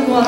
C'est moi.